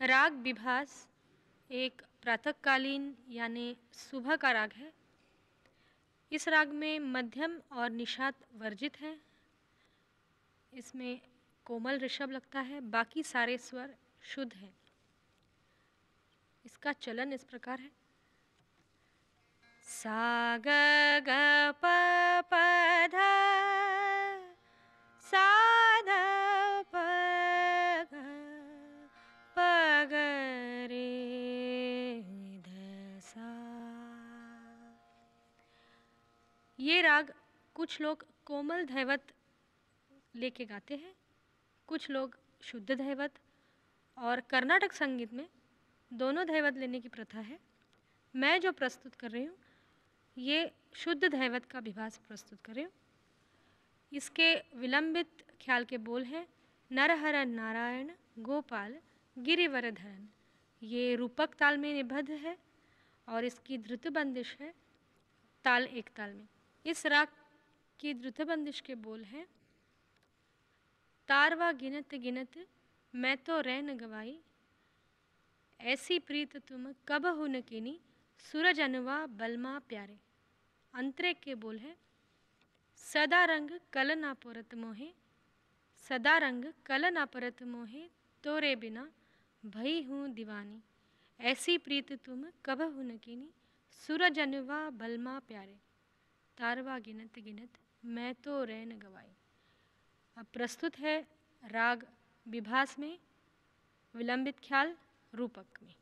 राग विभास एक प्रातःकालीन यानी सुबह का राग है। इस राग में मध्यम और निषाद वर्जित है। इसमें कोमल ऋषभ लगता है, बाकी सारे स्वर शुद्ध हैं। इसका चलन इस प्रकार है। सा ग ग प प ध सा ध ये राग कुछ लोग कोमल धैवत लेके गाते हैं, कुछ लोग शुद्ध धैवत और कर्नाटक संगीत में दोनों धैवत लेने की प्रथा है। मैं जो प्रस्तुत कर रही हूँ, ये शुद्ध धैवत का विभास प्रस्तुत कर रही हूँ। इसके विलंबित ख्याल के बोल हैं, नरहर नारायण, गोपाल, गिरिवरधरन। ये रूपक ताल में निबद्ध है और इसकी धृत बंदिश है ताल एक ताल में। इस राग की धृत बंदिश के बोल हैं। तारवा गिनत गिनत, मैं तो रैन गवाई। ऐसी प्रीत तुम कब हो न कीनी, सूरज अनुवा बलमा प्यारे। अंतरे के बोल है, सदा रंग कल ना परत मोहे, सदा रंग कल ना परत मोहे, तोरे बिना भई हूँ दीवानी। ऐसी प्रीत तुम कब हो न कीनी, सूरज अनुवा बलमा प्यारे। तारवा गिनत गिनत, मैं तो रैन गवाई। अब प्रस्तुत है राग विभास में, विलंबित ख्याल रूपक में।